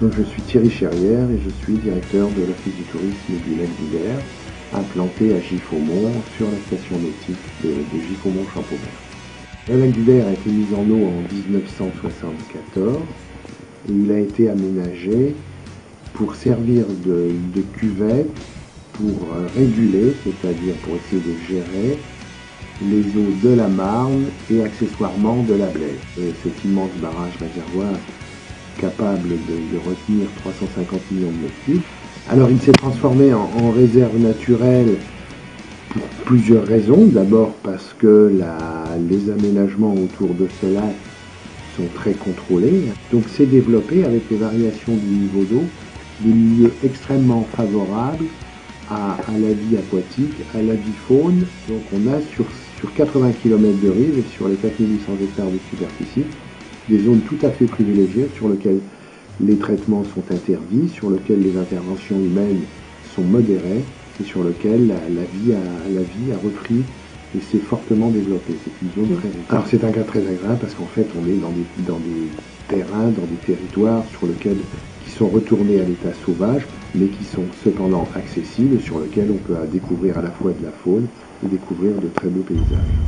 Donc, je suis Thierry Cherrière et je suis directeur de l'Office du tourisme du lac d'Hiver, implanté à Giffaumont sur la station nautique de, de Giffaumont-Champaubert. Le lac d'Hiver a été mis en eau en 1974 et il a été aménagé pour servir de, cuvette pour réguler, c'est-à-dire pour essayer de gérer les eaux de la Marne et accessoirement de la Blaise. Et cet immense barrage réservoir capable de, retenir 350 millions de mètres cubes. Alors il s'est transformé en, réserve naturelle pour plusieurs raisons. D'abord parce que les aménagements autour de ce lac sont très contrôlés. Donc c'est développé avec les variations du niveau d'eau, des milieux extrêmement favorables à, la vie aquatique, à la vie faune. Donc on a sur, sur 80 km de rive et sur les 4800 hectares de superficie, des zones tout à fait privilégiées sur lesquelles les traitements sont interdits, sur lesquelles les interventions humaines sont modérées et sur lesquelles la, la, vie, a, la vie a repris et s'est fortement développée. C'est une zone très Alors c'est un cas très agréable parce qu'en fait on est dans des, dans des terrains, dans des territoires sur lesquels qui sont retournés à l'état sauvage, mais qui sont cependant accessibles, sur lesquels on peut découvrir à la fois de la faune et découvrir de très beaux paysages.